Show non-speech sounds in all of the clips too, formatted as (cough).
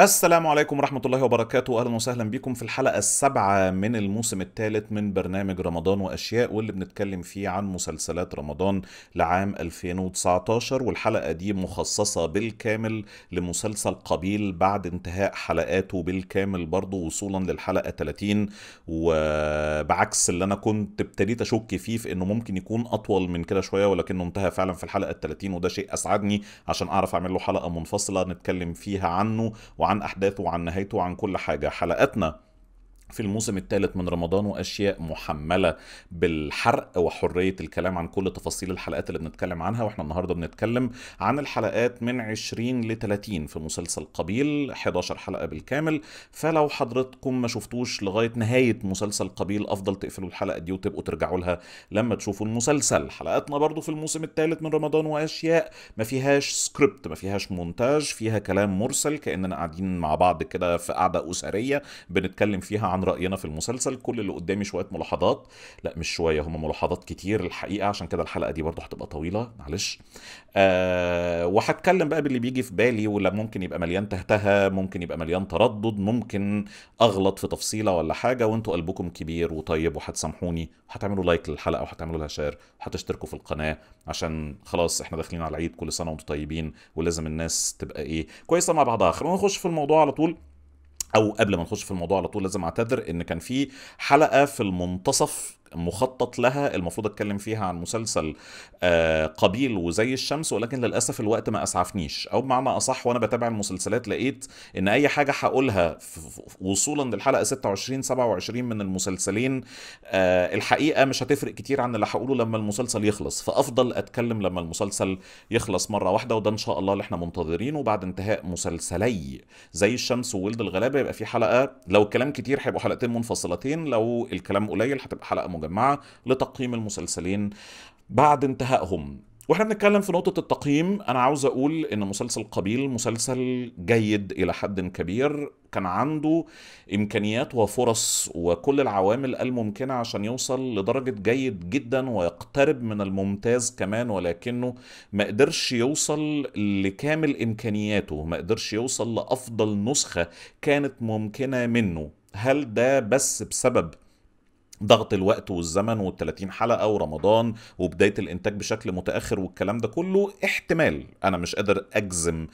السلام عليكم ورحمة الله وبركاته. أهلا وسهلا بكم في الحلقة السابعة من الموسم الثالث من برنامج رمضان وأشياء واللي بنتكلم فيه عن مسلسلات رمضان لعام 2019 والحلقة دي مخصصة بالكامل لمسلسل قبيل بعد انتهاء حلقاته بالكامل برضه وصولا للحلقة 30 وبعكس اللي أنا كنت ابتديت أشك فيه في إنه ممكن يكون أطول من كده شوية ولكنه انتهى فعلا في الحلقة 30 وده شيء أسعدني عشان أعرف أعمل له حلقة منفصلة نتكلم فيها عنه. وعن أحداثه وعن نهايته وعن كل حاجة. حلقاتنا في الموسم الثالث من رمضان وأشياء محملة بالحرق وحرية الكلام عن كل تفاصيل الحلقات اللي بنتكلم عنها وإحنا النهارده بنتكلم عن الحلقات من 20 ل 30 في مسلسل قبيل 11 حلقة بالكامل. فلو حضرتكم ما شفتوش لغاية نهاية مسلسل قبيل أفضل تقفلوا الحلقة دي وتبقوا ترجعوا لها لما تشوفوا المسلسل. حلقاتنا برضو في الموسم الثالث من رمضان وأشياء ما فيهاش سكريبت ما فيهاش مونتاج فيها كلام مرسل كأننا قاعدين مع بعض كده في قعده أسرية بنتكلم فيها عن رأينا في المسلسل كل اللي قدامي شوية ملاحظات. لا مش شوية هم ملاحظات كتير الحقيقة عشان كده الحلقة دي برضو هتبقى طويلة معلش. آه وهتكلم بقى باللي بيجي في بالي ولا ممكن يبقى مليان تهتها ممكن يبقى مليان تردد ممكن أغلط في تفصيلة ولا حاجة وانتوا قلبكم كبير وطيب وهتسامحوني. وهتعملوا like للحلقة وهتعملوا لها share وهتشتركوا في القناة عشان خلاص إحنا داخلين على العيد كل سنة وأنتم طيبين ولازم الناس تبقى إيه كويسة مع بعضها. خلونا نخش في الموضوع على طول. أو قبل ما نخش في الموضوع على طول لازم أعتذر إن كان في حلقة في المنتصف مخطط لها المفروض أتكلم فيها عن مسلسل آه قابيل وزي الشمس ولكن للأسف الوقت ما أسعفنيش. أو بمعنى أصح وأنا بتابع المسلسلات لقيت إن أي حاجة هقولها وصولا للحلقة 26 27 من المسلسلين آه الحقيقة مش هتفرق كتير عن اللي هقوله لما المسلسل يخلص. فأفضل أتكلم لما المسلسل يخلص مرة واحدة وده إن شاء الله اللي إحنا منتظرينه بعد انتهاء مسلسلي زي الشمس وولد الغلابة. يبقى في حلقة لو الكلام كتير هيبقوا حلقتين منفصلتين لو الكلام قليل هتبقى حلقة مجمعه لتقييم المسلسلين بعد انتهائهم. وإحنا بنتكلم في نقطة التقييم. أنا عاوز أقول إن مسلسل قبيل مسلسل جيد إلى حد كبير. كان عنده إمكانيات وفرص وكل العوامل الممكنة عشان يوصل لدرجة جيد جدا ويقترب من الممتاز كمان ولكنه ما قدرش يوصل لكامل إمكانياته ما قدرش يوصل لأفضل نسخة كانت ممكنة منه. هل ده بس بسبب ضغط الوقت والزمن وال30 حلقة ورمضان وبداية الإنتاج بشكل متأخر والكلام ده كله احتمال أنا مش قادر أجزم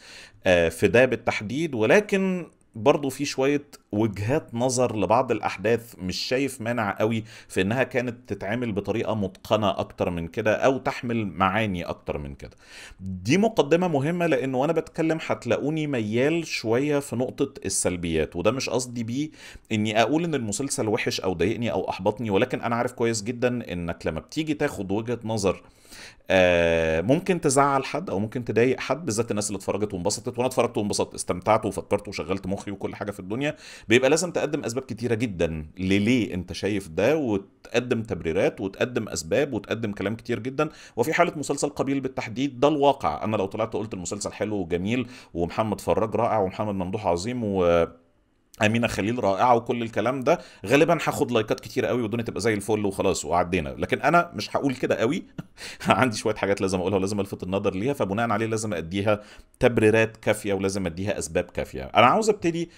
في ده بالتحديد ولكن برضه في شوية وجهات نظر لبعض الأحداث مش شايف مانع قوي في إنها كانت تتعمل بطريقة متقنة أكتر من كده أو تحمل معاني أكتر من كده. دي مقدمة مهمة لأن وأنا بتكلم هتلاقوني ميال شوية في نقطة السلبيات وده مش قصدي بيه إني أقول إن المسلسل وحش أو ضايقني أو أحبطني ولكن أنا عارف كويس جدا إنك لما بتيجي تاخد وجهة نظر ممكن تزعل حد أو ممكن تضايق حد بالذات الناس اللي اتفرجت وانبسطت. وأنا اتفرجت وانبسطت استمتعت وفكرت وشغلت مخي وكل حاجة في الدنيا. بيبقى لازم تقدم أسباب كتيرة جدا لليه أنت شايف ده وتقدم تبريرات وتقدم أسباب وتقدم كلام كتير جدا. وفي حالة مسلسل قبيل بالتحديد ده الواقع. أنا لو طلعت قلت المسلسل حلو وجميل ومحمد فراج رائع ومحمد ممدوح عظيم و أمينة خليل رائعة وكل الكلام ده. غالبا هاخد لايكات كتير قوي والدنيا تبقى زي الفل وخلاص وعدينا. لكن أنا مش هقول كده قوي. (laughs) عندي شوية حاجات لازم أقولها ولازم ألفت النظر ليها. فبناء عليه لازم أديها تبريرات كافية ولازم أديها أسباب كافية. أنا عاوز أبتدي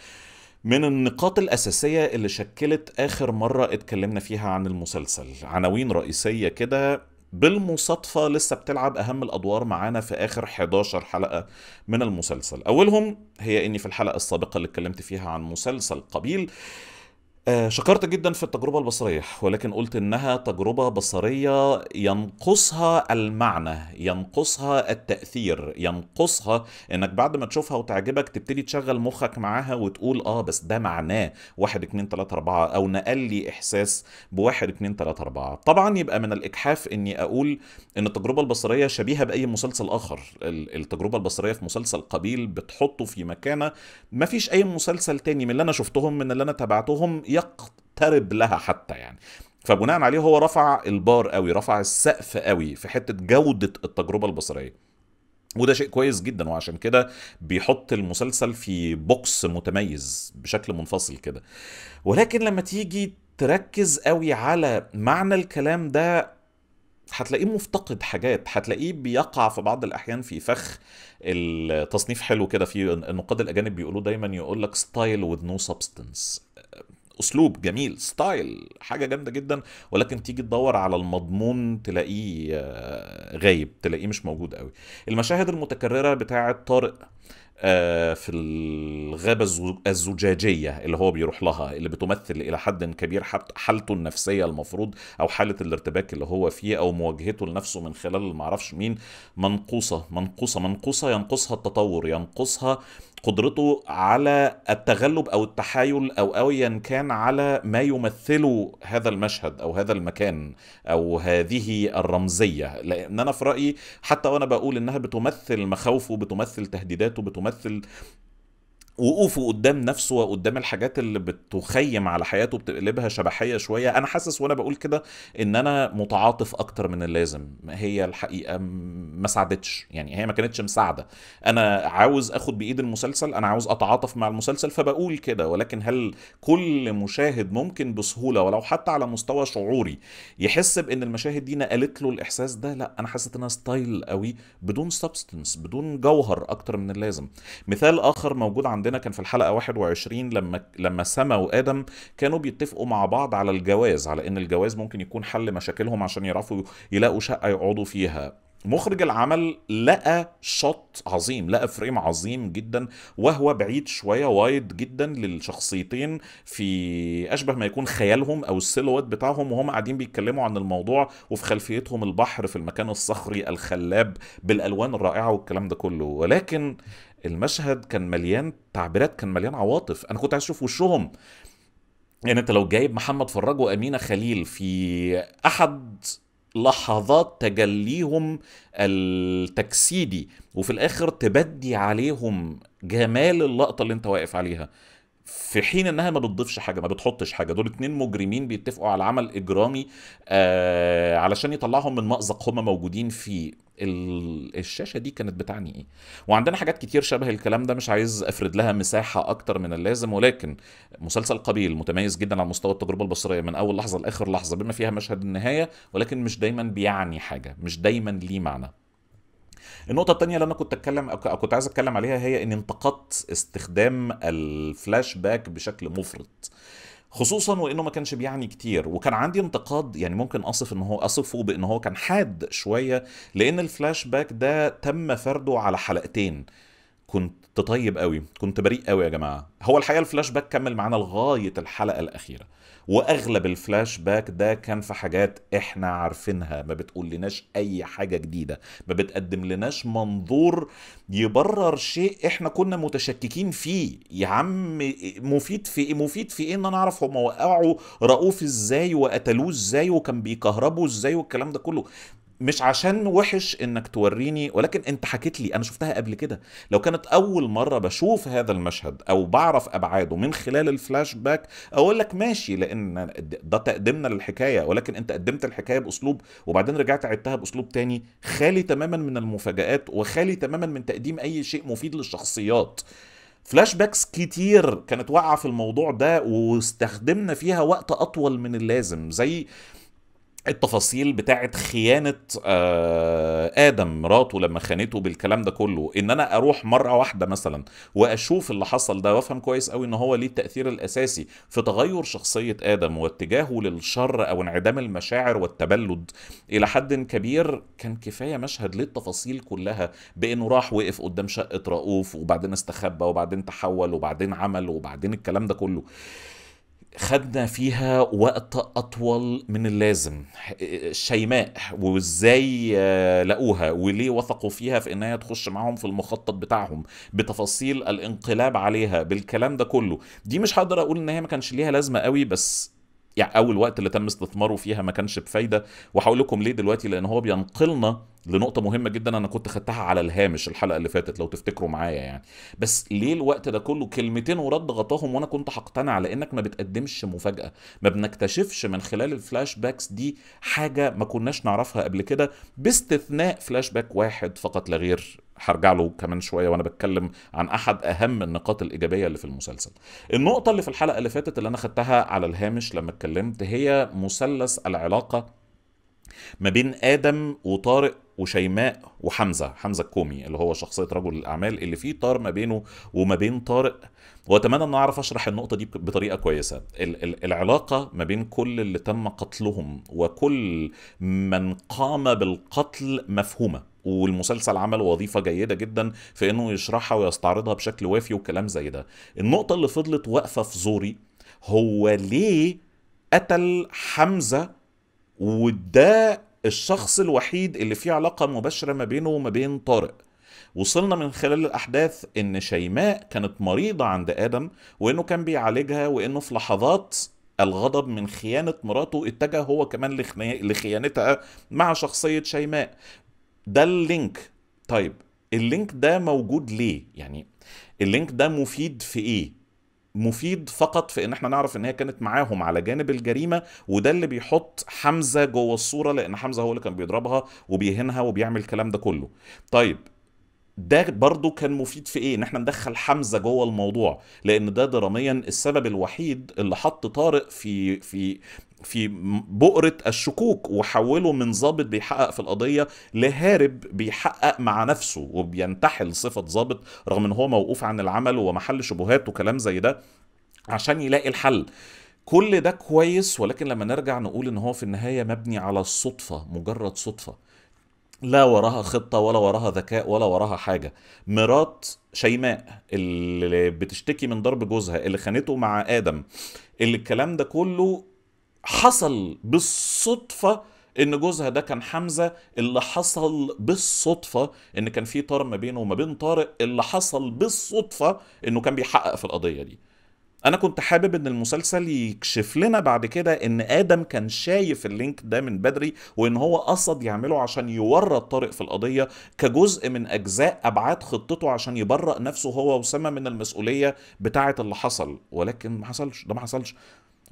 من النقاط الأساسية اللي شكلت آخر مرة اتكلمنا فيها عن المسلسل. عناوين رئيسية كده. بالمصادفة لسه بتلعب أهم الأدوار معانا في آخر 11 حلقة من المسلسل. أولهم هي إني في الحلقة السابقة اللي اتكلمت فيها عن مسلسل قبيل آه شكرت جدا في التجربة البصرية ولكن قلت إنها تجربة بصرية ينقصها المعنى ينقصها التأثير ينقصها إنك بعد ما تشوفها وتعجبك تبتدي تشغل مخك معاها وتقول آه بس ده معناه واحد اتنين تلاتة أربعة أو نقل لي إحساس بواحد اتنين تلاتة أربعة. طبعا يبقى من الإجحاف إني أقول إن التجربة البصرية شبيهة بأي مسلسل آخر. التجربة البصرية في مسلسل قبيل بتحطه في مكانة ما فيش أي مسلسل تاني من اللي أنا شفتهم من اللي أنا تابعتهم يقترب لها حتى يعني. فبناء عليه هو رفع البار قوي رفع السقف قوي في حتة جودة التجربة البصرية. وده شيء كويس جدا وعشان كده بيحط المسلسل في box متميز بشكل منفصل كده. ولكن لما تيجي تركز قوي على معنى الكلام ده هتلاقيه مفتقد حاجات. هتلاقيه بيقع في بعض الأحيان في فخ التصنيف حلو كده في النقاد الأجانب بيقولوا دايما يقول لك style with no substance أسلوب جميل style حاجة جامدة جدا ولكن تيجي تدور على المضمون تلاقيه آه، غايب تلاقيه مش موجود قوي المشاهد المتكررة بتاعة طارق. في الغابة الزجاجية اللي هو بيروح لها اللي بتمثل إلى حد كبير حالته النفسية المفروض أو حالة الارتباك اللي هو فيه أو مواجهته لنفسه من خلال معرفش مين منقوصة منقوصة منقوصة ينقصها التطور ينقصها قدرته على التغلب أو التحايل أو ايا كان على ما يمثله هذا المشهد أو هذا المكان أو هذه الرمزية. لأن أنا في رأيي حتى وأنا بقول إنها بتمثل مخاوفه بتمثل تهديداته بتمثل ممثل وقوفه قدام نفسه وقدام الحاجات اللي بتخيم على حياته بتقلبها شبحية شوية. أنا حاسس وأنا بقول كده إن أنا متعاطف أكتر من اللازم. هي الحقيقة ما ساعدتش. يعني هي ما كانتش مساعدة. أنا عاوز آخد بإيد المسلسل أنا عاوز أتعاطف مع المسلسل فبقول كده. ولكن هل كل مشاهد ممكن بسهولة ولو حتى على مستوى شعوري يحس بإن المشاهد دي نقلت له الإحساس ده؟ لأ أنا حسيت انها style قوي بدون substance بدون جوهر أكتر من اللازم. مثال آخر موجود عندنا كان في الحلقة 21 لما لما سما وآدم كانوا بيتفقوا مع بعض على الجواز على إن الجواز ممكن يكون حل مشاكلهم عشان يعرفوا يلاقوا شقة يقعدوا فيها. مخرج العمل لقى shot عظيم لقى frame عظيم جدا وهو بعيد شوية وايد جدا للشخصيتين في أشبه ما يكون خيالهم أو السيلوات بتاعهم وهم قاعدين بيتكلموا عن الموضوع وفي خلفيتهم البحر في المكان الصخري الخلاب بالألوان الرائعة والكلام ده كله. ولكن المشهد كان مليان تعبيرات كان مليان عواطف. أنا كنت عايز أشوف وشهم. يعني أنت لو جايب محمد فراج وأمينة خليل في أحد لحظات تجليهم التجسيدي وفي الآخر تبدي عليهم جمال اللقطة اللي انت واقف عليها. في حين إنها ما بتضيفش حاجة ما بتحطش حاجة دول اتنين مجرمين بيتفقوا على عمل إجرامي آه علشان يطلعهم من مأزق هم موجودين فيه. الشاشة دي كانت بتعني إيه. وعندنا حاجات كتير شبه الكلام ده مش عايز أفرد لها مساحة أكتر من اللازم ولكن مسلسل قبيل متميز جدا على مستوى التجربة البصرية من أول لحظة لآخر لحظة بما فيها مشهد النهاية ولكن مش دايما بيعني حاجة مش دايما ليه معنى. النقطة التانية اللي أنا كنت أتكلم كنت عايز أتكلم عليها هي إني انتقدت استخدام الفلاش باك بشكل مفرط. خصوصا وإنه ما كانش بيعني كتير. وكان عندي انتقاد يعني ممكن أصف إن هو أصفه بإن هو كان حاد شوية لأن الفلاش باك ده تم فرده على حلقتين. كنت طيب قوي كنت بريء قوي يا جماعة. هو الحقيقة الفلاش باك كمل معانا لغاية الحلقة الأخيرة. وأغلب الفلاش باك ده كان في حاجات إحنا عارفينها ما بتقول لناش أي حاجة جديدة ما بتقدم لناش منظور يبرر شيء إحنا كنا متشككين فيه. يا عم مفيد في إيه؟ مفيد في إيه إن أنا أعرف هم وقعوا رؤوف إزاي وقتلوه إزاي وكان بيكهربوا إزاي والكلام ده كله. مش عشان وحش إنك توريني ولكن أنت حكيت لي أنا شفتها قبل كده. لو كانت أول مرة بشوف هذا المشهد أو بعرف أبعاده من خلال الفلاش باك أقول لك ماشي لأن ده تقديمنا للحكاية ولكن أنت قدمت الحكاية بأسلوب وبعدين رجعت عدتها بأسلوب تاني خالي تماما من المفاجآت وخالي تماما من تقديم أي شيء مفيد للشخصيات. flashbacks كتير كانت واقعة في الموضوع ده واستخدمنا فيها وقت أطول من اللازم زي التفاصيل بتاعت خيانة آه آدم مراته لما خانته بالكلام ده كله. إن أنا أروح مرة واحدة مثلا وأشوف اللي حصل ده وأفهم كويس قوي إن هو ليه التأثير الأساسي في تغير شخصية آدم واتجاهه للشر أو انعدام المشاعر والتبلد إلى حد كبير كان كفاية مشهد للتفاصيل كلها بإنه راح وقف قدام شقة رؤوف وبعدين استخبى وبعدين تحول وبعدين عمل وبعدين الكلام ده كله. خدنا فيها وقت أطول من اللازم شيماء وإزاي لقوها وليه وثقوا فيها في إنها تخش معاهم في المخطط بتاعهم بتفاصيل الانقلاب عليها بالكلام ده كله. دي مش هقدر أقول إن هي ما كانش ليها لازمة قوي بس يعني أول وقت اللي تم استثماره فيها ما كانش بفايدة. وهقول لكم ليه دلوقتي لأن هو بينقلنا لنقطة مهمة جدا أنا كنت خدتها على الهامش الحلقة اللي فاتت لو تفتكروا معايا يعني. بس ليه الوقت ده كله كلمتين ورد غطاهم وأنا كنت هقتنع؟ لأنك ما بتقدمش مفاجأة ما بنكتشفش من خلال ال flashbacks دي حاجة ما كناش نعرفها قبل كده باستثناء فلاش باك واحد فقط لا غير هرجع له كمان شوية وأنا بتكلم عن أحد أهم النقاط الإيجابية اللي في المسلسل. النقطة اللي في الحلقة اللي فاتت اللي أنا خدتها على الهامش لما اتكلمت هي مثلث العلاقة ما بين آدم وطارق وشيماء وحمزة حمزة الكومي اللي هو شخصية رجل الأعمال اللي فيه طار ما بينه وما بين طارق. وأتمنى إن أعرف أشرح النقطة دي بطريقة كويسة. ال- ال- العلاقة ما بين كل اللي تم قتلهم وكل من قام بالقتل مفهومة. والمسلسل عمل وظيفة جيدة جدا في إنه يشرحها ويستعرضها بشكل وافي وكلام زي ده. النقطة اللي فضلت واقفة في زوري هو ليه قتل حمزة وده الشخص الوحيد اللي فيه علاقة مباشرة ما بينه وما بين طارق؟ وصلنا من خلال الأحداث إن شيماء كانت مريضة عند آدم وإنه كان بيعالجها وإنه في لحظات الغضب من خيانة مراته اتجه هو كمان لخيانتها مع شخصية شيماء. ده اللينك. طيب ال link ده موجود ليه؟ يعني ال link ده مفيد في إيه؟ مفيد فقط في إن إحنا نعرف إن هي كانت معاهم على جانب الجريمة وده اللي بيحط حمزة جوه الصورة لأن حمزة هو اللي كان بيضربها وبيهينها وبيعمل الكلام ده كله. طيب ده برضو كان مفيد في إيه؟ إن إحنا ندخل حمزة جوه الموضوع لأن ده دراميا السبب الوحيد اللي حط طارق في في في بؤرة الشكوك وحوله من ضابط بيحقق في القضية لهارب بيحقق مع نفسه وبينتحل صفة ضابط رغم إن هو موقوف عن العمل ومحل شبهات وكلام زي ده عشان يلاقي الحل. كل ده كويس ولكن لما نرجع نقول إن هو في النهاية مبني على الصدفة مجرد صدفة. لا وراها خطة ولا وراها ذكاء ولا وراها حاجة. مرات شيماء اللي بتشتكي من ضرب جوزها اللي خانته مع آدم اللي الكلام ده كله حصل بالصدفة إن جوزها ده كان حمزة اللي حصل بالصدفة إن كان في طار ما بينه وما بين طارق اللي حصل بالصدفة إنه كان بيحقق في القضية دي. أنا كنت حابب إن المسلسل يكشف لنا بعد كده إن آدم كان شايف اللينك ده من بدري وإن هو قصد يعمله عشان يورط طارق في القضية كجزء من أجزاء أبعاد خطته عشان يبرأ نفسه هو وسامة من المسؤولية بتاعة اللي حصل. ولكن ما حصلش ده ما حصلش.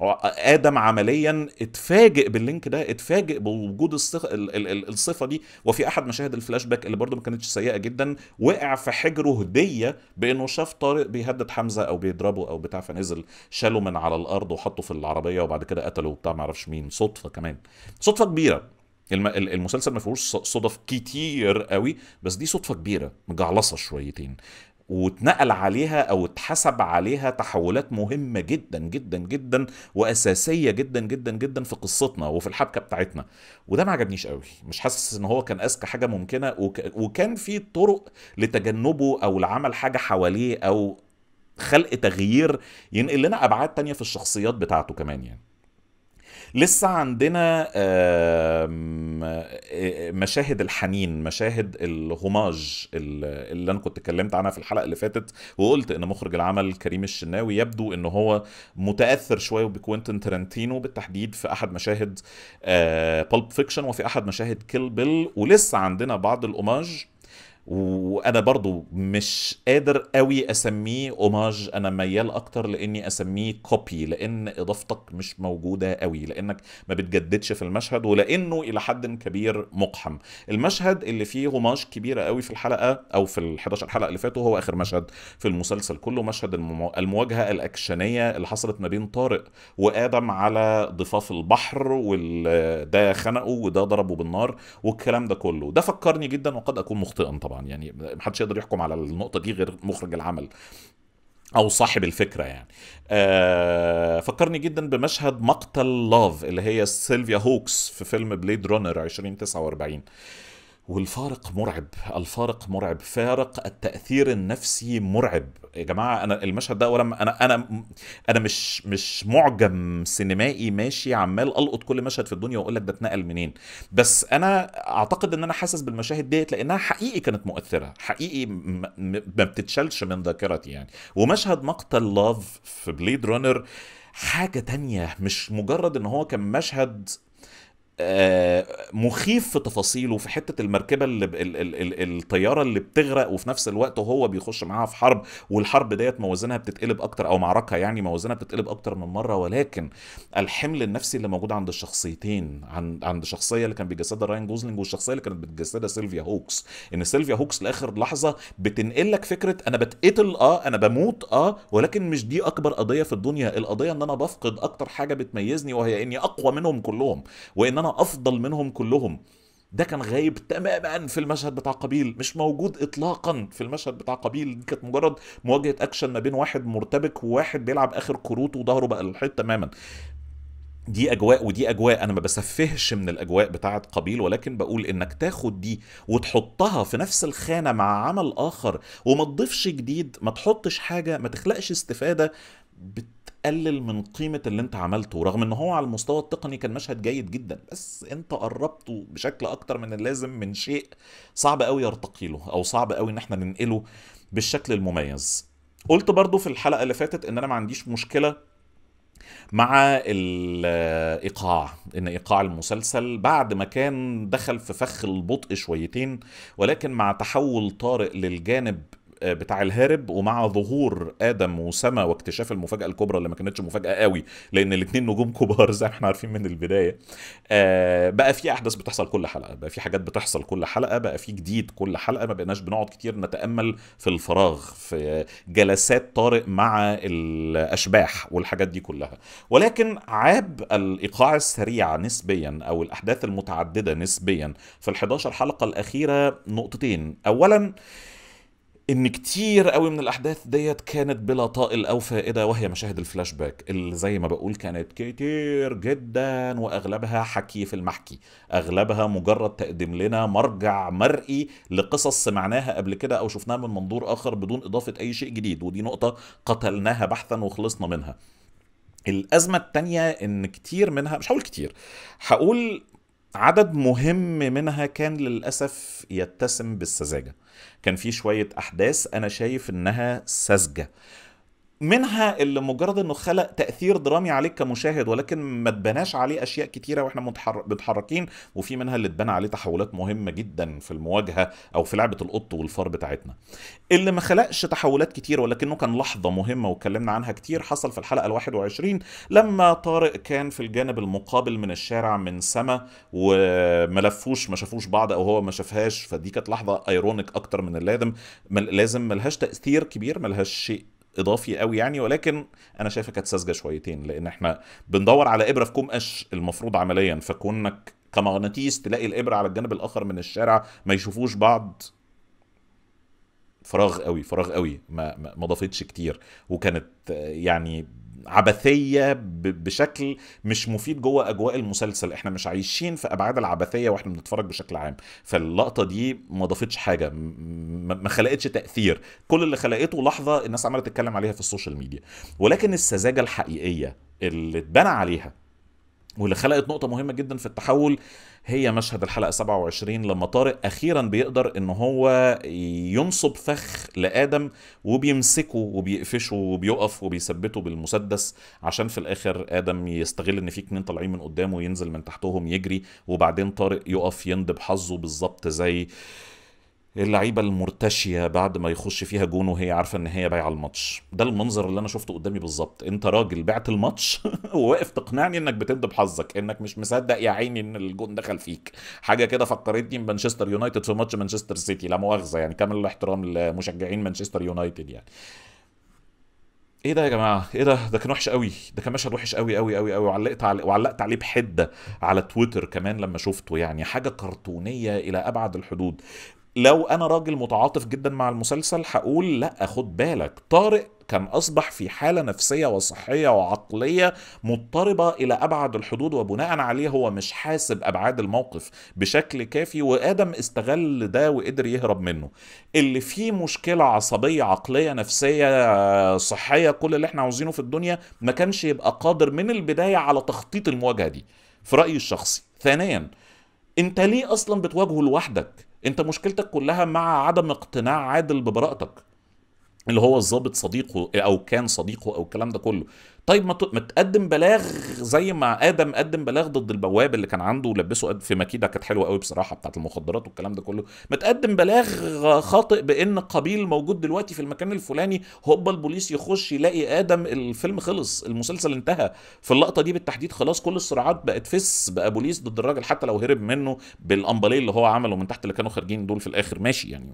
آدم عمليا اتفاجئ بال link ده اتفاجئ بوجود الصف... ال- ال- ال- الصدفة دي. وفي أحد مشاهد الفلاش باك اللي برضه ما كانتش سيئة جدا وقع في حجره هدية بإنه شاف طارق بيهدد حمزة أو بيضربه أو بتاع فنزل شاله من على الأرض وحطه في العربية وبعد كده قتله وبتاع ما أعرفش مين. صدفة كمان. صدفة كبيرة. الم... ال- المسلسل ما فيهوش صدف كتير قوي بس دي صدفة كبيرة مجعلصة شويتين. واتنقل عليها أو اتحسب عليها تحولات مهمة جدا جدا جدا وأساسية جدا جدا جدا في قصتنا وفي الحبكة بتاعتنا. وده ما عجبنيش قوي. مش حاسس إن هو كان أذكى حاجة ممكنة وك... وكان في طرق لتجنبه أو لعمل حاجة حواليه أو خلق تغيير ينقل لنا أبعاد تانية في الشخصيات بتاعته كمان يعني. لسه عندنا آه، مشاهد الحنين مشاهد الهوماج ال- اللي أنا كنت اتكلمت عنها في الحلقة اللي فاتت وقلت إن مخرج العمل كريم الشناوي يبدو إن هو متأثر شوية ب Quentin Tarantino بالتحديد في أحد مشاهد Pulp Fiction وفي أحد مشاهد Kill Bill ولسه عندنا بعض ال homage وأنا برضو مش قادر قوي أسميه homage أنا ميال أكتر لإني أسميه copy لأن إضافتك مش موجودة قوي لأنك ما بتجددش في المشهد ولأنه إلى حد كبير مقحم. المشهد اللي فيه homage كبيرة قوي في الحلقة أو في ال 11 حلقة اللي فاتوا هو آخر مشهد في المسلسل كله مشهد المو- المواجهة الأكشنية اللي حصلت ما بين طارق وآدم على ضفاف البحر وده خنقه وده ضربه بالنار والكلام ده كله. ده فكرني جدا وقد أكون مخطئا طبعا. يعني محدش يقدر يحكم على النقطة دي غير مخرج العمل أو صاحب الفكرة يعني. آه فكرني جدا بمشهد مقتل Luv اللي هي Sylvia Hoeks في فيلم Blade Runner 2049 والفارق مرعب. الفارق مرعب. فارق التأثير النفسي مرعب. يا جماعة أنا المشهد ده أولا أنا أنا أنا مش مش معجم سينمائي ماشي عمال ألقط كل مشهد في الدنيا وأقول لك ده اتنقل منين. بس أنا أعتقد إن أنا حاسس بالمشاهد ديت لأنها حقيقي كانت مؤثرة. حقيقي ما بتتشالش من ذاكرتي يعني. ومشهد مقتل لاف في بليد رونر حاجة تانية. مش مجرد إن هو كان مشهد مخيف في تفاصيله في حتة المركبة اللي. الطيارة اللي بتغرق وفي نفس الوقت وهو بيخش معاها في حرب والحرب ديت موازينها بتتقلب أكتر أو معركه يعني موازينها بتتقلب أكتر من مرة ولكن الحمل النفسي اللي موجود عند الشخصيتين عند عند الشخصيه اللي كان بيجسدها راين جوزلينج والشخصية اللي كانت بتجسدها سيلفيا هوكس إن سيلفيا هوكس لآخر لحظة بتنقل لك فكرة أنا بتقتل آه أنا بموت آه ولكن مش دي أكبر قضية في الدنيا القضية إن أنا بفقد أكتر حاجة بتميزني وهي إني أقوى منهم كلهم وإن أنا أفضل منهم كلهم. ده كان غايب تماما في المشهد بتاع قابيل مش موجود اطلاقا في المشهد بتاع قابيل دي كانت مجرد مواجهة أكشن ما بين واحد مرتبك وواحد بيلعب آخر كروته وظهره بقى للحيط تماما. دي أجواء ودي أجواء. أنا ما بسفهش من الأجواء بتاعه قبيل ولكن بقول إنك تاخد دي وتحطها في نفس الخانة مع عمل آخر وما تضيفش جديد ما تحطش حاجة ما تخلقش استفادة. بتقلل من قيمة اللي انت عملته رغم ان هو على المستوى التقني كان مشهد جيد جدا بس انت قربته بشكل أكتر من اللازم من شيء صعب قوي يرتقي له أو صعب قوي ان إحنا ننقله بالشكل المميز. قلت برضو في الحلقة اللي فاتت ان أنا ما عنديش مشكلة مع الايقاع إن إيقاع المسلسل بعد ما كان دخل في فخ البطء شويتين ولكن مع تحول طارئ للجانب بتاع الهارب ومع ظهور آدم وسما واكتشاف المفاجأة الكبرى اللي ما كانتش مفاجأة قوي لأن الاثنين نجوم كبار (laughs) زي ما إحنا عارفين من البداية. آه بقى في أحداث بتحصل كل حلقة بقى في حاجات بتحصل كل حلقة بقى في جديد كل حلقة ما بقيناش بنقعد كتير نتأمل في الفراغ في جلسات طارئ مع الأشباح والحاجات دي كلها. ولكن عاب الإيقاع السريع نسبيا أو الأحداث المتعددة نسبيا في ال11 حلقة الأخيرة نقطتين. اولا إن كتير قوي من الأحداث ديت كانت بلا طائل أو فائدة وهي مشاهد الفلاش باك اللي زي ما بقول كانت كتير جدا وأغلبها حكي في المحكي. أغلبها مجرد تقديم لنا مرجع مرئي لقصص سمعناها قبل كده أو شفناها من منظور آخر بدون إضافة أي شيء جديد ودي نقطة قتلناها بحثا وخلصنا منها. الأزمة التانية إن كتير منها مش هقول كتير هقول عدد مهم منها كان للأسف يتسم بالسذاجة. كان في شوية أحداث أنا شايف إنها ساذجة. منها اللي مجرد إنه خلق تأثير درامي عليك كمشاهد ولكن ما اتبناش عليه أشياء كتيرة وإحنا متحركين وفي منها اللي اتبنى عليه تحولات مهمة جدا في المواجهة أو في لعبة القط والفار بتاعتنا. اللي ما خلقش تحولات كتير ولكنه كان لحظة مهمة واتكلمنا عنها كتير حصل في الحلقة ال21 لما طارق كان في الجانب المقابل من الشارع من سما وما شافوش ما شافوش بعض أو هو ما شافهاش فدي كانت لحظة ironic أكتر من اللازم لازم ملهاش تأثير كبير ملهاش شيء إضافي قوي يعني ولكن أنا شايفها كانت ساذجه شويتين لأن إحنا بندور على إبرة في كوم قش المفروض عمليا فكونك كمغناطيس تلاقي الإبرة على الجانب الآخر من الشارع ما يشوفوش بعض. فراغ قوي فراغ قوي ما ما ضافتش كتير. وكانت يعني عبثية بشكل مش مفيد جوه أجواء المسلسل. إحنا مش عايشين في أبعاد العبثية وإحنا بنتفرج بشكل عام. فاللقطة دي ما ضافتش حاجة ما خلقتش تأثير. كل اللي خلقته لحظة الناس عمالة تتكلم عليها في السوشيال ميديا. ولكن السذاجة الحقيقية اللي اتبنى عليها واللي خلقت نقطة مهمة جدا في التحول هي مشهد الحلقة 27 لما طارق أخيرا بيقدر إن هو ينصب فخ لآدم وبيمسكه وبيقفشه وبيقف وبيثبته بالمسدس عشان في الآخر آدم يستغل إن في اتنين طالعين من قدامه وينزل من تحتهم يجري وبعدين طارق يقف يندب حظه بالظبط زي اللعيبه المرتشية بعد ما يخش فيها جون وهي عارفة إن هي بايعة الماتش. ده المنظر اللي أنا شفته قدامي بالظبط. أنت راجل بعت الماتش (laughs) وواقف تقنعني إنك بتندب حظك إنك مش مصدق يا عيني إن الجون دخل فيك. حاجة كده فكرتني بمانشستر يونايتد في ماتش مانشستر سيتي. لا مؤاخذة يعني كامل الاحترام لمشجعين مانشستر يونايتد يعني. إيه ده يا جماعة؟ إيه ده؟ ده كان وحش قوي. ده كان مشهد وحش قوي قوي قوي قوي. وعلقت عليه وعلقت عليه بحدة على تويتر كمان لما شفته يعني. حاجة كرتونية إلى أبعد الحدود. لو أنا راجل متعاطف جدا مع المسلسل هقول لأ خد بالك. طارق كان أصبح في حالة نفسية وصحية وعقلية مضطربة إلى أبعد الحدود وبناء عليه هو مش حاسب أبعاد الموقف بشكل كافي وآدم استغل ده وقدر يهرب منه. اللي فيه مشكلة عصبية عقلية نفسية صحية كل اللي إحنا عاوزينه في الدنيا ما كانش يبقى قادر من البداية على تخطيط المواجهة دي. في رأيي الشخصي. ثانيا أنت ليه أصلا بتواجهه لوحدك؟ انت مشكلتك كلها مع عدم اقتناع عادل ببراءتك. اللي هو الضابط صديقه أو كان صديقه أو الكلام ده كله. طيب ما ما تقدم بلاغ زي ما آدم قدم بلاغ ضد البواب اللي كان عنده ولبسه في مكيده كانت حلوة قوي بصراحة بتاعت المخدرات والكلام ده كله. ما تقدم بلاغ خاطئ بإن قبيل موجود دلوقتي في المكان الفلاني هوبا البوليس يخش يلاقي آدم الفيلم خلص المسلسل انتهى. في اللقطة دي بالتحديد خلاص كل الصراعات بقت فس بقى بوليس ضد الراجل حتى لو هرب منه بالأمباليه اللي هو عمله من تحت اللي كانوا خارجين دول في الآخر. ماشي يعني.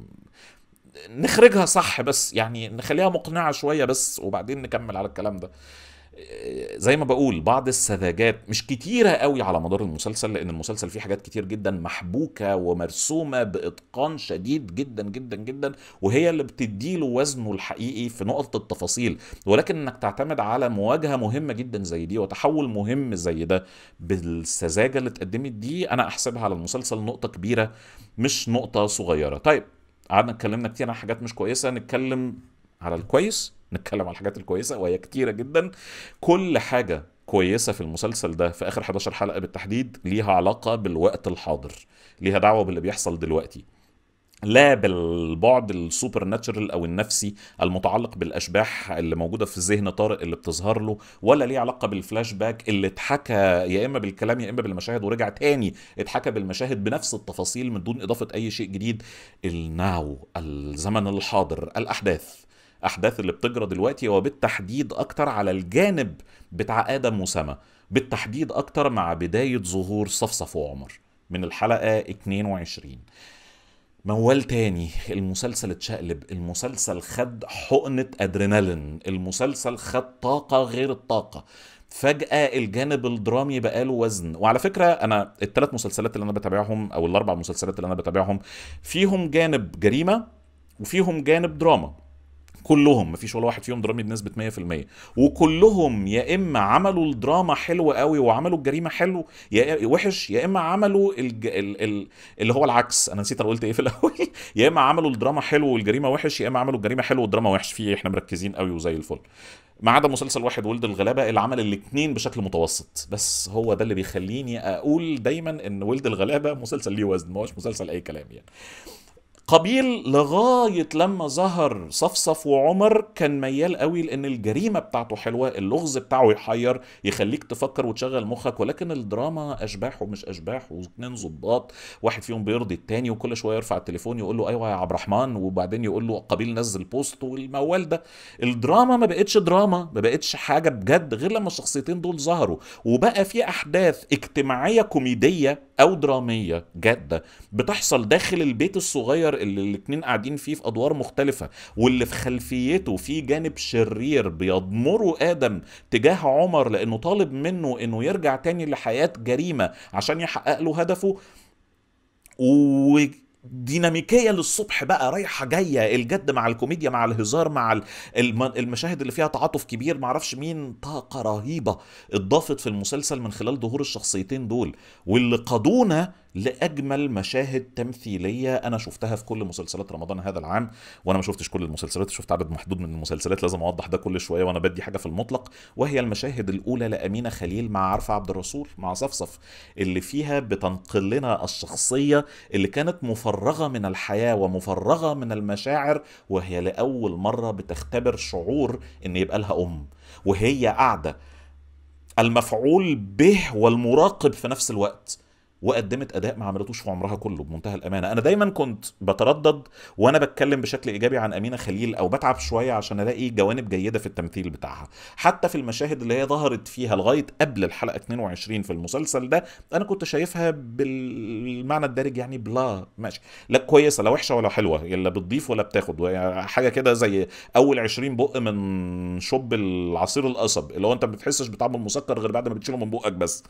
نخرجها صح بس يعني نخليها مقنعة شوية بس وبعدين نكمل على الكلام ده. زي ما بقول بعض السذاجات مش كتيرة قوي على مدار المسلسل لأن المسلسل فيه حاجات كتير جدا محبوكة ومرسومة بإتقان شديد جدا جدا جدا وهي اللي بتديله وزنه الحقيقي في نقط التفاصيل. ولكن إنك تعتمد على مواجهة مهمة جدا زي دي وتحول مهم زي ده بالسذاجة اللي اتقدمت دي أنا أحسبها على المسلسل نقطة كبيرة مش نقطة صغيرة. طيب قعدنا اتكلمنا كتير عن حاجات مش كويسة نتكلم على الكويس نتكلم على الحاجات الكويسة وهي كتيرة جدا. كل حاجة كويسة في المسلسل ده في آخر 11 حلقة بالتحديد ليها علاقة بالوقت الحاضر ليها دعوة باللي بيحصل دلوقتي. لا بالبعد ال supernatural أو النفسي المتعلق بالأشباح اللي موجودة في ذهن طارق اللي بتظهر له ولا ليه علاقة بالفلاش باك اللي اتحكى يا إما بالكلام يا إما بالمشاهد ورجع تاني اتحكى بالمشاهد بنفس التفاصيل من دون إضافة أي شيء جديد. الناو الزمن الحاضر الأحداث أحداث اللي بتجرى دلوقتي وبالتحديد أكتر على الجانب بتاع آدم وسما بالتحديد أكتر مع بداية ظهور صفصف وعمر. من الحلقة 22 موال تاني المسلسل اتشقلب المسلسل خد حقنة أدرينالين المسلسل خد طاقة غير الطاقة. فجأة الجانب الدرامي بقى له وزن. وعلى فكرة أنا الثلاث مسلسلات اللي أنا بتابعهم أو الأربع مسلسلات اللي أنا بتابعهم فيهم جانب جريمة وفيهم جانب دراما. كلهم مفيش ولا واحد فيهم درامي بنسبة 100% وكلهم يا إما عملوا الدراما حلو قوي وعملوا الجريمة حلو يا وحش يا إما عملوا الج... ال... ال... اللي هو العكس. أنا نسيت أنا قلت إيه في الأول. (laughs) يا إما عملوا الدراما حلو والجريمة وحش يا إما عملوا الجريمة حلو والدراما وحش. فيه إحنا مركزين قوي وزي الفل. ما عدا مسلسل واحد ولد الغلابة اللي عمل الاثنين بشكل متوسط. بس هو ده اللي بيخليني أقول دايما إن ولد الغلابة مسلسل ليه وزن ما هوش مسلسل أي كلام يعني. قبيل لغاية لما ظهر صفصف وعمر كان ميال قوي لأن الجريمة بتاعته حلوة اللغز بتاعه يحير يخليك تفكر وتشغل مخك ولكن الدراما أشباح ومش أشباح واثنين ظباط واحد فيهم بيرضي التاني وكل شوية يرفع التليفون يقول له أيوة يا عبد الرحمن وبعدين يقول له قبيل نزل بوست والموال ده. الدراما ما بقتش دراما ما بقتش حاجة بجد غير لما الشخصيتين دول ظهروا. وبقى في أحداث اجتماعية كوميدية أو درامية جادة بتحصل داخل البيت الصغير اللي الاتنين قاعدين فيه في أدوار مختلفة واللي في خلفيته في جانب شرير بيضمره آدم تجاه عمر لأنه طالب منه إنه يرجع تاني لحياة جريمة عشان يحقق له هدفه و ديناميكية للصبح بقى رايحة جاية الجد مع الكوميديا مع الهزار مع المشاهد اللي فيها تعاطف كبير معرفش مين طاقة رهيبة اتضافت في المسلسل من خلال ظهور الشخصيتين دول. واللي قادونا لأجمل مشاهد تمثيلية أنا شفتها في كل مسلسلات رمضان هذا العام وأنا ما شفتش كل المسلسلات شفت عدد محدود من المسلسلات لازم أوضح ده كل شوية وأنا بدي حاجة في المطلق وهي المشاهد الأولى لأمينة خليل مع عارفه عبد الرسول مع صفصف اللي فيها بتنقل لنا الشخصية اللي كانت مفرغة من الحياة ومفرغة من المشاعر وهي لأول مرة بتختبر شعور إن يبقى لها أم وهي قاعدة المفعول به والمراقب في نفس الوقت. وقدمت أداء ما عملتوش في عمرها كله بمنتهى الأمانة. أنا دايما كنت بتردد وأنا بتكلم بشكل إيجابي عن أمينة خليل أو بتعب شوية عشان ألاقي جوانب جيدة في التمثيل بتاعها. حتى في المشاهد اللي هي ظهرت فيها لغاية قبل الحلقة 22 في المسلسل ده أنا كنت شايفها بالمعنى الدارج يعني بلا ماشي لا كويسة لا وحشة ولا حلوة لا بتضيف ولا بتاخد. حاجة كده زي أول 20 بق من شوب العصير القصب اللي هو أنت ما بتحسش بطعم المسكر غير بعد ما بتشيله من بقك بس.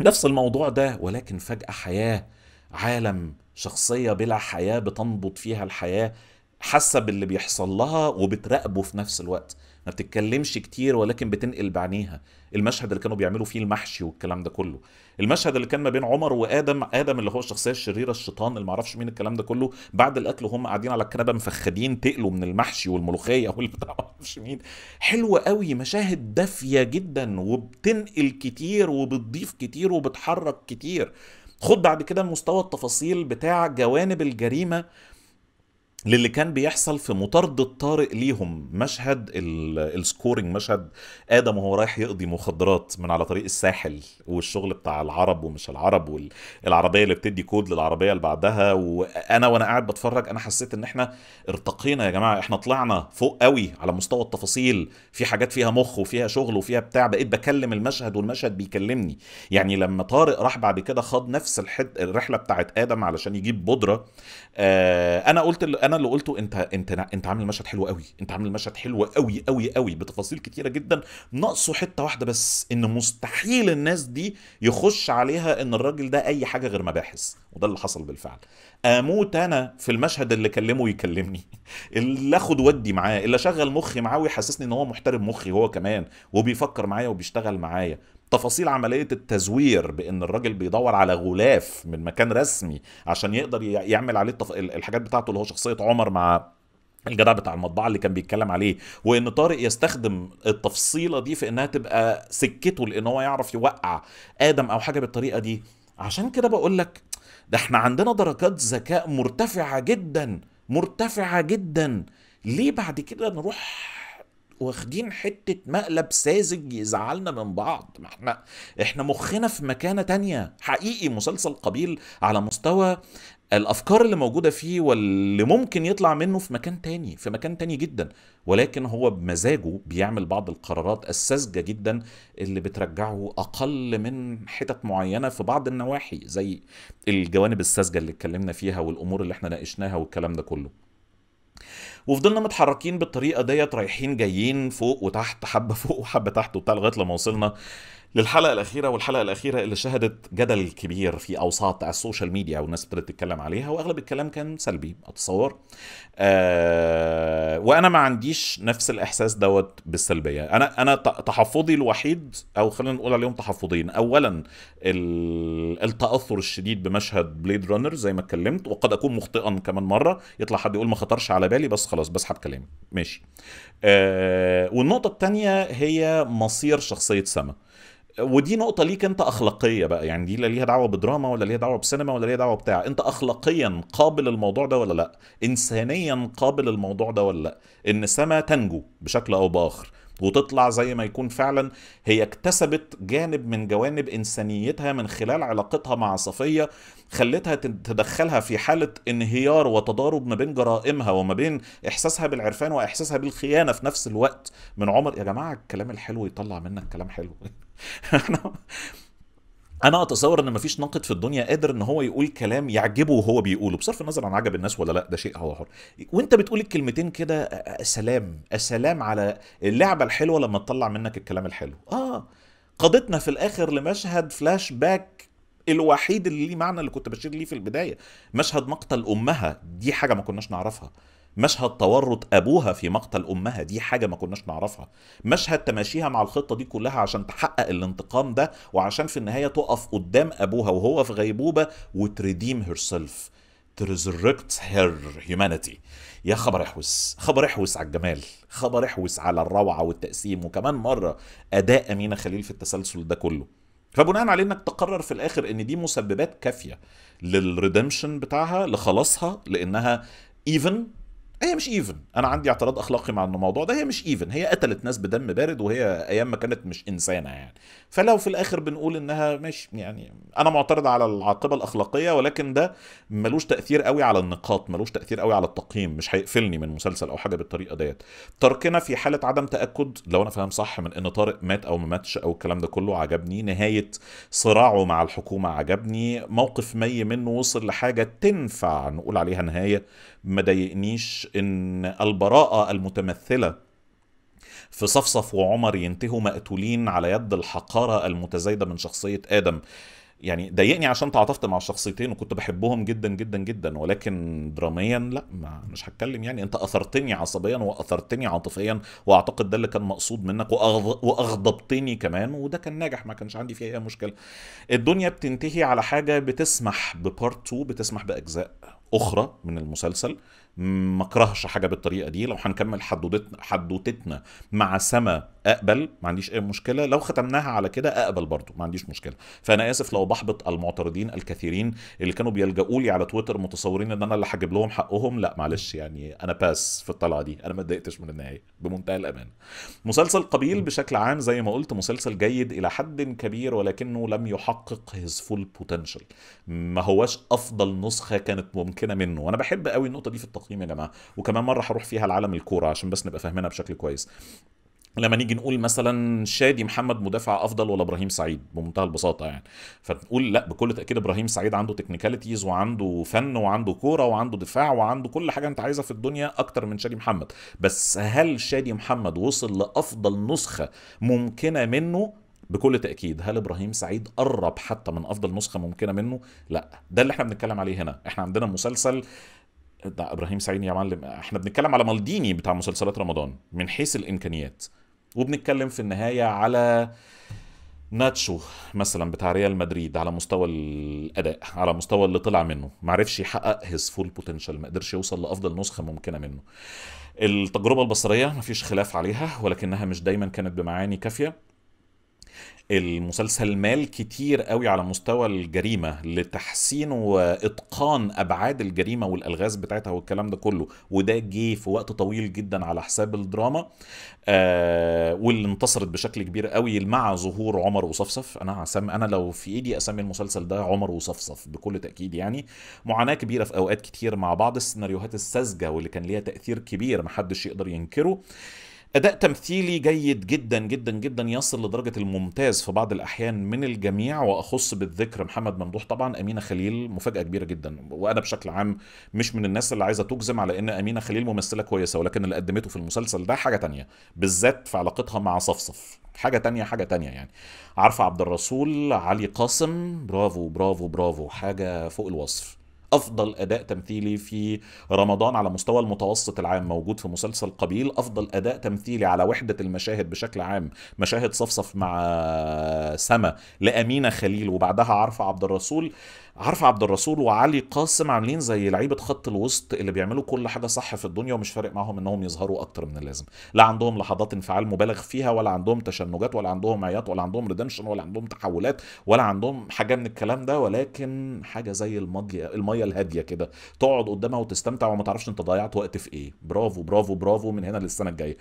نفس الموضوع ده ولكن فجأة حياة عالم شخصية بلا حياة بتنبض فيها الحياة حاسة باللي بيحصل لها وبتراقبه في نفس الوقت. ما بتتكلمش كتير ولكن بتنقل بعينيها. المشهد اللي كانوا بيعملوا فيه المحشي والكلام ده كله. المشهد اللي كان ما بين عمر وآدم آدم اللي هو الشخصية الشريرة الشيطان اللي معرفش مين الكلام ده كله بعد الاكل وهم قاعدين على الكنبة مفخدين تقلوا من المحشي والملوخية (laughs) والبتاع معرفش مين. حلوة قوي مشاهد دافية جدا وبتنقل كتير وبتضيف كتير وبتحرك كتير. خد بعد كده مستوى التفاصيل بتاع جوانب الجريمة للي كان بيحصل في مطاردة طارق ليهم مشهد السكورينج مشهد آدم وهو رايح يقضي مخدرات من على طريق الساحل والشغل بتاع العرب ومش العرب والعربيه اللي بتدي كود للعربية اللي بعدها وأنا وأنا قاعد بتفرج أنا حسيت إن إحنا ارتقينا يا جماعة إحنا طلعنا فوق قوي على مستوى التفاصيل في حاجات فيها مخ وفيها شغل وفيها بتاع بقيت بكلم المشهد والمشهد بيكلمني. يعني لما طارق راح بعد كده خاض نفس الحد الرحلة بتاعت آدم علشان يجيب بودرة آه أنا قلت أنا أنا اللي قلته انت انت انت عامل مشهد حلو قوي انت عامل مشهد حلو قوي قوي قوي بتفاصيل كتيرة جدا ناقصه حتة واحدة بس إن مستحيل الناس دي يخش عليها إن الراجل ده أي حاجة غير مباحث وده اللي حصل بالفعل. أموت أنا في المشهد اللي كلمه يكلمني (laughs) اللي آخد ودي معاه اللي أشغل مخي معاه ويحسسني إن هو محترم مخي هو كمان وبيفكر معايا وبيشتغل معايا. تفاصيل عملية التزوير بأن الراجل بيدور على غلاف من مكان رسمي عشان يقدر يعمل عليه التف... الحاجات بتاعته اللي هو شخصية عمر مع الجدع بتاع المطبعة اللي كان بيتكلم عليه وإن طارق يستخدم التفصيلة دي في إنها تبقى سكته لإن هو يعرف يوقع آدم أو حاجة بالطريقة دي. عشان كده بقول لك ده إحنا عندنا درجات ذكاء مرتفعة جدا مرتفعة جدا. ليه بعد كده نروح واخدين حتة مقلب ساذج يزعلنا من بعض. ما إحنا إحنا مخنا في مكانة تانية. حقيقي مسلسل قبيل على مستوى الأفكار اللي موجودة فيه واللي ممكن يطلع منه في مكان تاني في مكان تاني جدا. ولكن هو بمزاجه بيعمل بعض القرارات الساذجة جدا اللي بترجعه أقل من حتت معينة في بعض النواحي زي الجوانب الساذجة اللي اتكلمنا فيها والأمور اللي إحنا ناقشناها والكلام ده كله. وفضلنا متحركين بالطريقة ديت رايحين جايين فوق وتحت حبة فوق وحبة تحت وبتاع لغاية لما وصلنا للحلقة الأخيرة والحلقة الأخيرة اللي شهدت جدل كبير في أوساط ال social media والناس ابتدت تتكلم عليها وأغلب الكلام كان سلبي أتصور. آه وأنا ما عنديش نفس الإحساس دوت بالسلبية. أنا أنا تحفظي الوحيد أو خلينا نقول عليهم تحفظين. اولا ال- التأثر الشديد بمشهد بليد رانر زي ما اتكلمت وقد أكون مخطئا كمان مرة. يطلع حد يقول ما خطرش على بالي بس خلاص بسحب كلامي ماشي. آه والنقطة الثانية هي مصير شخصية سما. ودي نقطة ليك أنت أخلاقية بقى يعني دي لا ليها دعوة بدراما ولا ليها دعوة بسينما ولا ليها دعوة بتاع أنت اخلاقيا قابل الموضوع ده ولا لأ؟ انسانيا قابل الموضوع ده ولا لأ؟ إن سما تنجو بشكل أو بآخر وتطلع زي ما يكون فعلا هي اكتسبت جانب من جوانب إنسانيتها من خلال علاقتها مع صفية خلتها تدخلها في حالة انهيار وتضارب ما بين جرائمها وما بين إحساسها بالعرفان وإحساسها بالخيانة في نفس الوقت من عمر يا جماعة الكلام الحلو يطلع منك كلام حلو. (laughs) (laughs) أنا أتصور إن مفيش ناقد في الدنيا قادر إن هو يقول كلام يعجبه وهو بيقوله بصرف النظر عن عجب الناس ولا لأ ده شيء هو حر. وأنت بتقول الكلمتين كده سلام سلام على اللعبة الحلوة لما تطلع منك الكلام الحلو. آه ودتنا في الآخر لمشهد فلاش باك الوحيد اللي ليه معنى اللي كنت بشير ليه في البداية مشهد مقتل أمها دي حاجة ما كناش نعرفها. مشهد تورط أبوها في مقتل أمها دي حاجة ما كناش نعرفها. مشهد تماشيها مع الخطة دي كلها عشان تحقق الانتقام ده وعشان في النهاية تقف قدام أبوها وهو في غيبوبة و to redeem herself to resurrect her humanity يا خبر أحوس خبر أحوس على الجمال خبر أحوس على الروعة والتقسيم وكمان مرة أداء أمينة خليل في التسلسل ده كله. فبناء عليه إنك تقرر في الآخر إن دي مسببات كافية لل redemption بتاعها لخلاصها لإنها even هي مش even أنا عندي اعتراض أخلاقي مع الموضوع ده هي مش even هي قتلت ناس بدم بارد وهي أيام ما كانت مش إنسانة يعني. فلو في الآخر بنقول إنها مش يعني أنا معترض على العاقبة الأخلاقية ولكن ده ملوش تأثير قوي على النقاط ملوش تأثير قوي على التقييم مش هيقفلني من مسلسل أو حاجة بالطريقة ديت. تركنا في حالة عدم تأكد لو أنا فاهم صح من إن طارق مات أو ما ماتش أو الكلام ده كله عجبني نهاية صراعه مع الحكومة عجبني موقف مي منه وصل لحاجة تنفع نقول عليها نهاية. ما ضايقنيش إن البراءة المتمثلة في صفصف وعمر ينتهوا مقتولين على يد الحقارة المتزايدة من شخصية آدم. يعني ضايقني عشان تعاطفت مع الشخصيتين وكنت بحبهم جدا جدا جدا ولكن دراميا لا ما مش هتكلم. يعني أنت أثرتني عصبيا وأثرتني عاطفيا وأعتقد ده اللي كان مقصود منك. وأغضبتني كمان وده كان ناجح ما كانش عندي فيه أي مشكلة. الدنيا بتنتهي على حاجة بتسمح ببارت 2 بتسمح بأجزاء أخرى من المسلسل. ما اكرهش حاجة بالطريقة دي لو هنكمل حدوتنا حدوتتنا مع سما أقبل ما عنديش أي مشكلة. لو ختمناها على كده أقبل برضو ما عنديش مشكلة. فأنا آسف لو بحبط المعترضين الكثيرين اللي كانوا بيلجأوا لي على تويتر متصورين إن أنا اللي هجيب لهم حقهم. لا معلش يعني أنا pass في الطلعة دي. أنا ما اتضايقتش من النهاية بمنتهى الأمان. مسلسل قابيل بشكل عام زي ما قلت مسلسل جيد إلى حد كبير ولكنه لم يحقق his full potential ما هواش أفضل نسخة كانت ممكنة منه. وأنا بحب قوي النقطة دي في التقييم. يا جماعة. وكمان مرة هروح فيها لعالم الكورة عشان بس نبقى فاهمينها بشكل كويس. لما نيجي نقول مثلا شادي محمد مدافع أفضل ولا إبراهيم سعيد؟ بمنتهى البساطة يعني. فتقول لا بكل تأكيد إبراهيم سعيد عنده تكنيكاليتيز وعنده فن وعنده كورة وعنده دفاع وعنده كل حاجة أنت عايزها في الدنيا أكتر من شادي محمد. بس هل شادي محمد وصل لأفضل نسخة ممكنة منه؟ بكل تأكيد. هل إبراهيم سعيد قرب حتى من أفضل نسخة ممكنة منه؟ لا. ده اللي إحنا بنتكلم عليه هنا. إحنا عندنا مسلسل ده إبراهيم سعيد يا معلم إحنا بنتكلم على مالديني بتاع مسلسلات رمضان من حيث الإمكانيات وبنتكلم في النهاية على ناتشو مثلا بتاع ريال مدريد على مستوى الأداء على مستوى اللي طلع منه ما عرفش يحقق his full potential ما قدرش يوصل لأفضل نسخة ممكنة منه. التجربة البصرية ما فيش خلاف عليها ولكنها مش دايما كانت بمعاني كافية. المسلسل مال كتير قوي على مستوى الجريمة لتحسين وإتقان أبعاد الجريمة والألغاز بتاعتها والكلام ده كله. وده جه في وقت طويل جدا على حساب الدراما آه واللي انتصرت بشكل كبير قوي مع ظهور عمر وصفصف. أنا عسم أنا لو في إيدي أسمي المسلسل ده عمر وصفصف بكل تأكيد يعني. معاناة كبيرة في أوقات كتير مع بعض السيناريوهات الساذجة واللي كان ليها تأثير كبير محدش يقدر ينكره. أداء تمثيلي جيد جدا جدا جدا يصل لدرجة الممتاز في بعض الأحيان من الجميع وأخص بالذكر محمد ممدوح طبعا أمينة خليل مفاجأة كبيرة جدا وأنا بشكل عام مش من الناس اللي عايزة تجزم على إن أمينة خليل ممثلة كويسة ولكن اللي قدمته في المسلسل ده حاجة تانية بالذات في علاقتها مع صفصف. حاجة تانية حاجة تانية يعني. عارفة عبد الرسول علي قاسم برافو برافو برافو حاجة فوق الوصف. أفضل أداء تمثيلي في رمضان على مستوى المتوسط العام موجود في مسلسل قبيل أفضل أداء تمثيلي على وحدة المشاهد بشكل عام مشاهد صفصف مع سما لأمينة خليل وبعدها عارفه عبد الرسول. عارفه عبد الرسول وعلي قاسم عاملين زي لعيبة خط الوسط اللي بيعملوا كل حاجة صح في الدنيا ومش فارق معاهم إنهم يظهروا أكتر من اللازم. لا عندهم لحظات انفعال مبالغ فيها ولا عندهم تشنجات ولا عندهم عياط ولا عندهم ريدمشن ولا عندهم تحولات ولا عندهم حاجة من الكلام ده. ولكن حاجة زي الميه المية الهادية كده تقعد قدامها وتستمتع وما تعرفش أنت ضيعت وقت في إيه. برافو برافو برافو من هنا للسنة الجاية.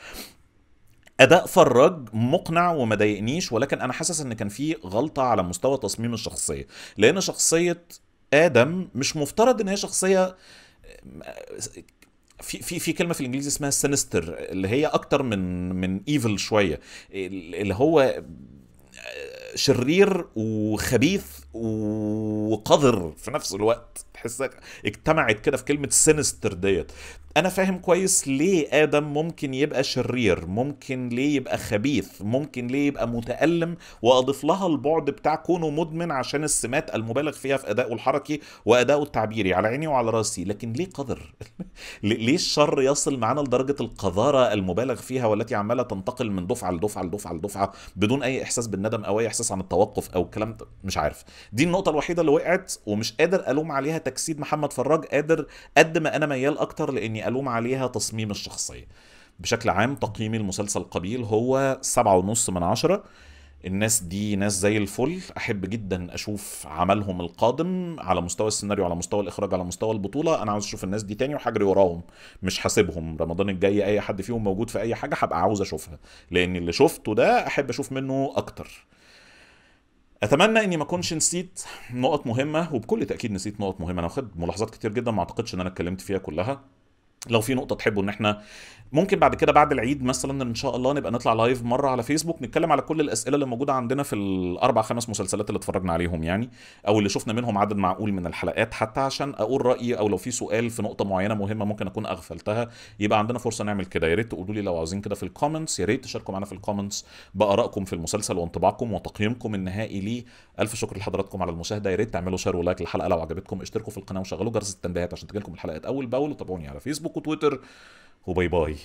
أداء فراج مقنع وما ضايقنيش ولكن أنا حاسس إن كان في غلطة على مستوى تصميم الشخصية. لأن شخصية آدم مش مفترض إن هي شخصية في في في كلمة في الإنجليزي اسمها sinister اللي هي أكتر من من evil شوية اللي هو شرير وخبيث وقذر في نفس الوقت. تحسها اجتمعت كده في كلمة سينستر ديت. أنا فاهم كويس ليه آدم ممكن يبقى شرير ممكن ليه يبقى خبيث ممكن ليه يبقى متألم وأضيف لها البعد بتاع كونه مدمن عشان السمات المبالغ فيها في ادائه الحركي وادائه التعبيري على عيني وعلى رأسي. لكن ليه قذر؟ (laughs) ليه الشر يصل معانا لدرجة القذارة المبالغ فيها والتي عمالة تنتقل من دفعة لدفعة لدفعة لدفعة بدون أي إحساس بالندم أو أي إحساس عن التوقف أو الكلام مش عارف. دي النقطة الوحيدة اللي وقعت ومش قادر ألوم عليها تجسيد محمد فراج قادر قد ما أنا ميال أكتر لإني ألوم عليها تصميم الشخصية. بشكل عام تقييمي المسلسل قبيل هو سبعة ونص من عشرة. الناس دي ناس زي الفل. أحب جدا أشوف عملهم القادم على مستوى السيناريو على مستوى الإخراج على مستوى البطولة. أنا عاوز أشوف الناس دي تاني وهجري وراهم مش حاسبهم. رمضان الجاي أي حد فيهم موجود في أي حاجة هبقى عاوز أشوفها لأن اللي شفته ده أحب أشوف منه أكتر. أتمنى إني ما أكونش نسيت نقط مهمة وبكل تأكيد نسيت نقط مهمة. أنا واخد ملاحظات كتير جدا ما أعتقدش إن أنا اتكلمت فيها كلها. لو في نقطة تحبوا إن إحنا ممكن بعد كده بعد العيد مثلا إن شاء الله نبقى نطلع لايف مرة على فيسبوك نتكلم على كل الأسئلة اللي موجودة عندنا في الأربع خمس مسلسلات اللي اتفرجنا عليهم يعني أو اللي شفنا منهم عدد معقول من الحلقات حتى عشان أقول رأيي أو لو في سؤال في نقطة معينة مهمة ممكن أكون أغفلتها يبقى عندنا فرصة نعمل كده. يا ريت تقولوا لي لو عاوزين كده في ال comments يا ريت تشاركوا معانا في ال comments بآرائكم في المسلسل وانطباعكم وتقييمكم النهائي ليه. ألف شكر لحضراتكم على المشاهدة. يا ريت تعملوا share و like للحلقة لو عجبتكم. اشتركوا في القناة وشغلوا جرس التنبيهات عشان تجيلكم الحلقات أول بأول وتابعوني على فيسبوك وتويتر. و bye bye.